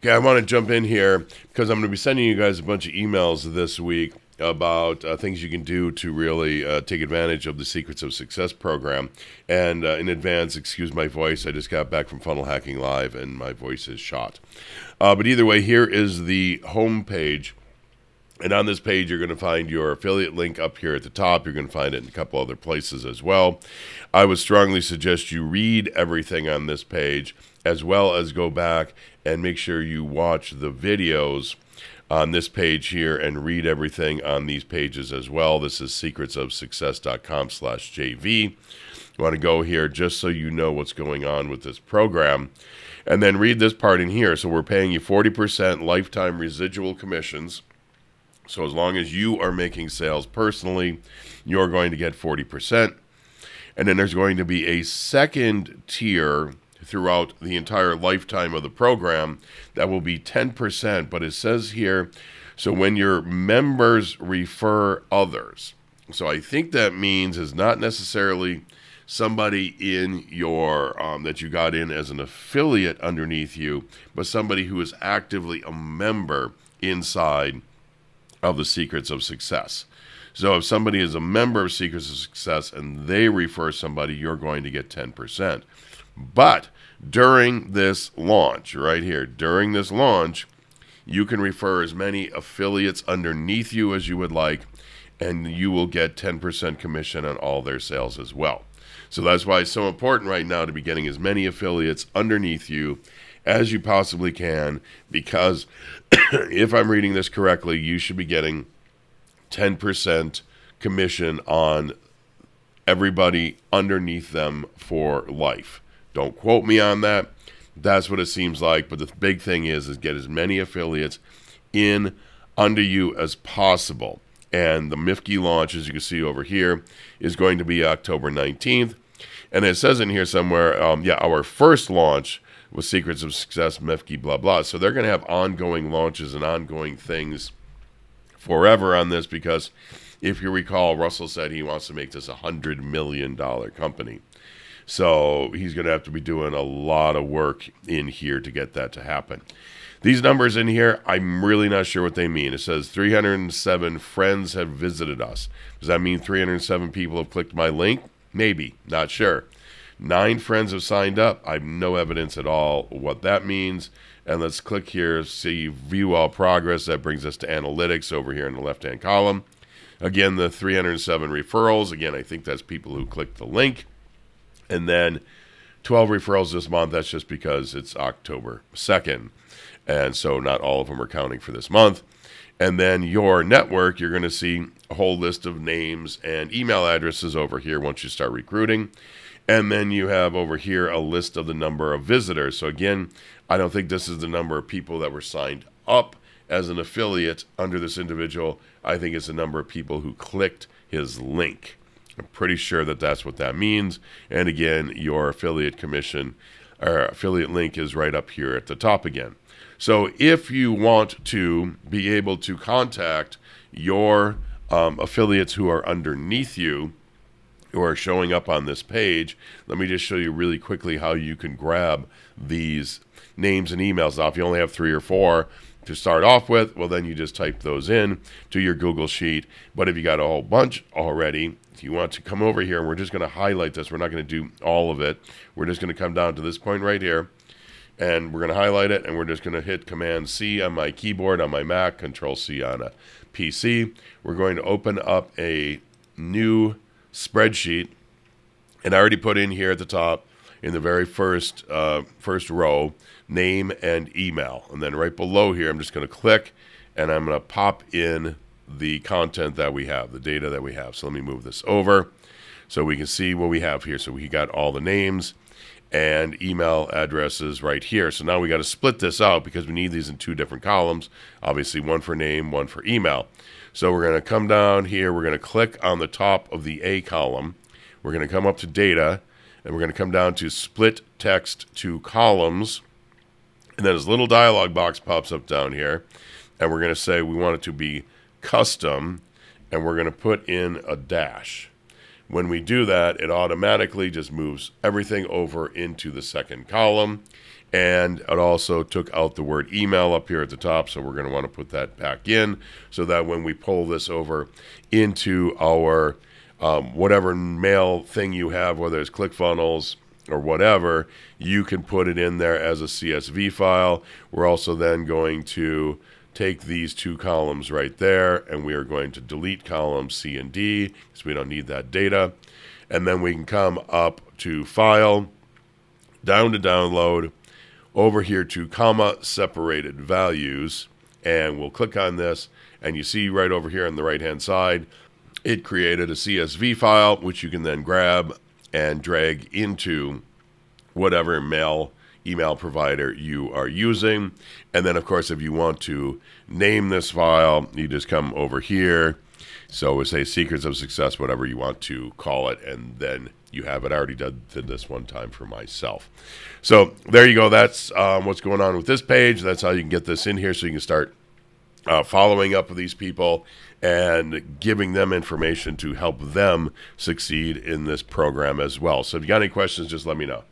Okay, I want to jump in here because I'm going to be sending you guys a bunch of emails this week about uh, things you can do to really uh, take advantage of the Secrets of Success program. And uh, in advance, excuse my voice, I just got back from Funnel Hacking Live and my voice is shot. Uh, but either way, here is the home page. And on this page, you're going to find your affiliate link up here at the top. You're going to find it in a couple other places as well. I would strongly suggest you read everything on this page as well as go back and make sure you watch the videos on this page here and read everything on these pages as well. This is secretsofsuccess.com slash JV. You want to go here just so you know what's going on with this program. And then read this part in here. So we're paying you 40% lifetime residual commissions. So as long as you are making sales personally, you're going to get 40%. And then there's going to be a second tier throughout the entire lifetime of the program. That will be 10%. But it says here, so when your members refer others. So I think that means is not necessarily somebody in your um, that you got in as an affiliate underneath you, but somebody who is actively a member inside of the Secrets of Success. So if somebody is a member of Secrets of Success and they refer somebody, you're going to get 10%. But during this launch, right here, during this launch, you can refer as many affiliates underneath you as you would like, and you will get 10% commission on all their sales as well. So that's why it's so important right now to be getting as many affiliates underneath you as you possibly can, because if I'm reading this correctly, you should be getting 10% commission on everybody underneath them for life. Don't quote me on that. That's what it seems like. But the big thing is, is get as many affiliates in under you as possible. And the MIFKI launch, as you can see over here, is going to be October 19th. And it says in here somewhere, um, yeah, our first launch was Secrets of Success, Mifke, blah, blah. So they're going to have ongoing launches and ongoing things forever on this because if you recall, Russell said he wants to make this a $100 million company. So he's going to have to be doing a lot of work in here to get that to happen. These numbers in here, I'm really not sure what they mean. It says 307 friends have visited us. Does that mean 307 people have clicked my link? Maybe, not sure. Nine friends have signed up. I have no evidence at all what that means. And let's click here, see view all progress. That brings us to analytics over here in the left hand column. Again, the 307 referrals. Again, I think that's people who clicked the link. And then 12 referrals this month. That's just because it's October 2nd. And so not all of them are counting for this month. And then your network, you're going to see a whole list of names and email addresses over here once you start recruiting. And then you have over here a list of the number of visitors. So again, I don't think this is the number of people that were signed up as an affiliate under this individual. I think it's the number of people who clicked his link. I'm pretty sure that that's what that means. And again, your affiliate commission or affiliate link is right up here at the top again. So if you want to be able to contact your um, affiliates who are underneath you, who are showing up on this page, let me just show you really quickly how you can grab these names and emails. Now, if you only have three or four, to start off with, well, then you just type those in to your Google Sheet. But if you got a whole bunch already, if you want to come over here, and we're just going to highlight this. We're not going to do all of it. We're just going to come down to this point right here, and we're going to highlight it, and we're just going to hit Command C on my keyboard on my Mac, Control C on a PC. We're going to open up a new spreadsheet, and I already put in here at the top in the very first uh, first row name and email. And then right below here, I'm just going to click and I'm going to pop in the content that we have, the data that we have. So let me move this over so we can see what we have here. So we got all the names and email addresses right here. So now we got to split this out because we need these in two different columns. Obviously, one for name, one for email. So we're going to come down here. We're going to click on the top of the A column. We're going to come up to data and we're going to come down to split text to columns. And then this little dialog box pops up down here. And we're going to say we want it to be custom. And we're going to put in a dash. When we do that, it automatically just moves everything over into the second column. And it also took out the word email up here at the top. So we're going to want to put that back in so that when we pull this over into our um, whatever mail thing you have, whether it's ClickFunnels or whatever, you can put it in there as a CSV file. We're also then going to take these two columns right there and we are going to delete columns C and D because we don't need that data. And then we can come up to File, down to Download, over here to comma separated values, and we'll click on this, and you see right over here on the right hand side, it created a CSV file, which you can then grab and drag into whatever mail email provider you are using. And then, of course, if you want to name this file, you just come over here. So we say secrets of success, whatever you want to call it, and then you have it. I already did, did this one time for myself. So there you go. That's um, what's going on with this page. That's how you can get this in here so you can start uh, following up with these people and giving them information to help them succeed in this program as well. So if you got any questions, just let me know.